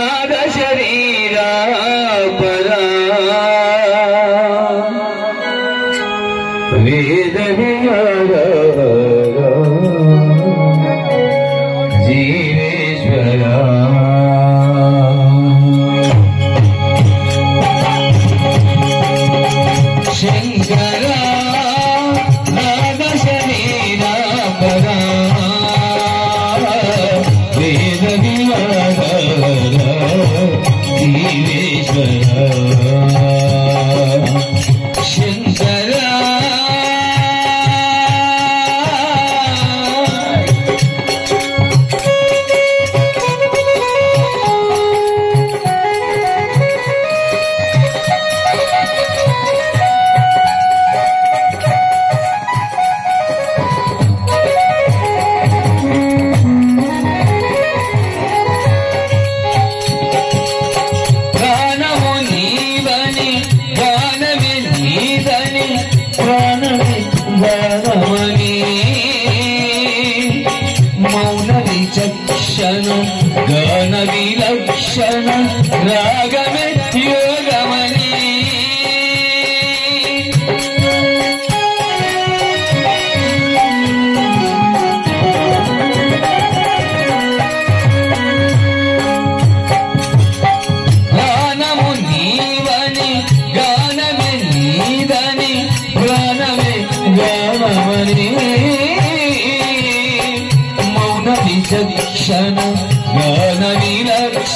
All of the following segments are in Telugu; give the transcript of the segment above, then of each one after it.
هذا شريرا بلا ويد بيارا جيرش بلا Yeah. जीवेश्वरा ప్రాణమే వారమని మౌన విచక్షణం గాన విలక్షణం రాగమే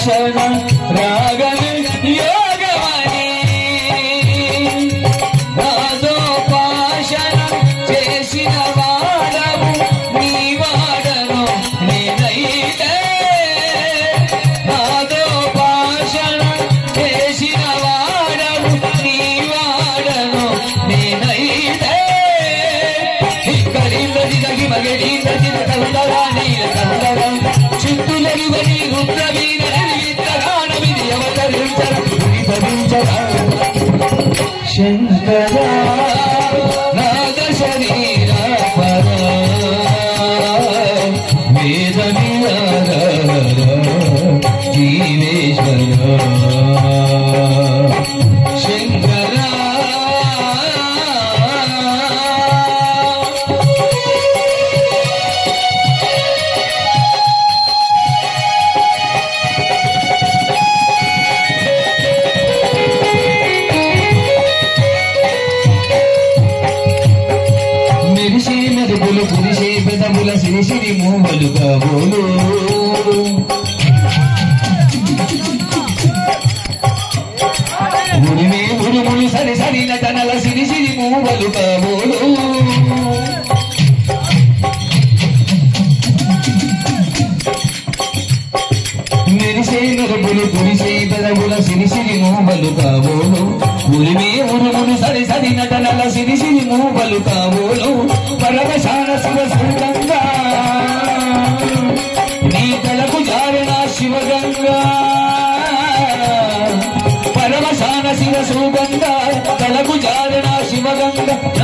शरण राम శంకరా నాగ శరీర పర వేద జీవేశ్వర పూల సిరిసిరి మూవలు కాబోలు ఉరిమే ఉరుములు సరి సరి నటనల సిరిసిరి మూవలు కాబోలు మెరిసే మెరుపులు కురిసే పెదవుల సిరిసిరి మూవలు కాబోలు ఉరిమే ఉరుములు సరి సరి నటనల సిరి సిరి మూవలు కాబోలు. పరమశాన శివ సుగంగా నీ తలకు జారిన శివగంగా. పరమశాన శివ సుగంగా తలకు జారిన శివగంగా.